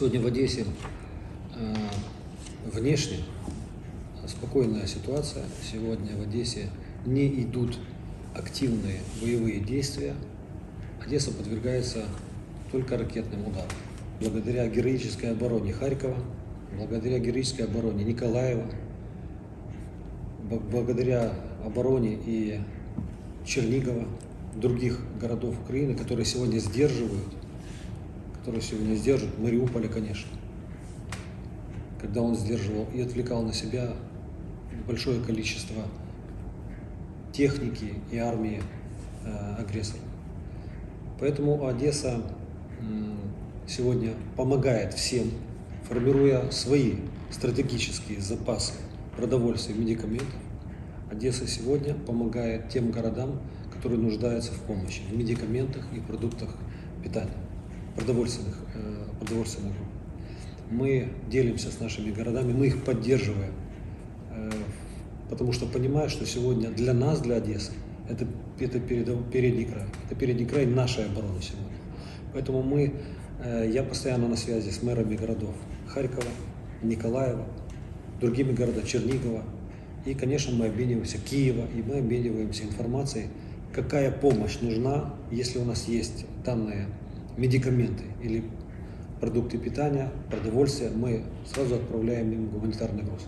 Сегодня в Одессе э, внешне спокойная ситуация. Сегодня в Одессе не идут активные боевые действия. Одесса подвергается только ракетным ударам. Благодаря героической обороне Харькова, благодаря героической обороне Николаева, благодаря обороне и Чернигова, других городов Украины, которые сегодня сдерживают который сегодня сдержит, Мариуполя, конечно, когда он сдерживал и отвлекал на себя большое количество техники и армии э, агрессора. Поэтому Одесса сегодня помогает всем, формируя свои стратегические запасы продовольствия и медикаментов. Одесса сегодня помогает тем городам, которые нуждаются в помощи, в медикаментах и продуктах питания продовольственных, э, продовольственных групп. Мы делимся с нашими городами, мы их поддерживаем, э, потому что понимаю, что сегодня для нас, для Одессы, это, это передний край. Это передний край нашей обороны сегодня. Поэтому мы, э, я постоянно на связи с мэрами городов Харькова, Николаева, другими городами, Чернигова. И, конечно, мы обмениваемся Киева, и мы обмениваемся информацией, какая помощь нужна, если у нас есть данные медикаменты или продукты питания, продовольствие, мы сразу отправляем им гуманитарный груз.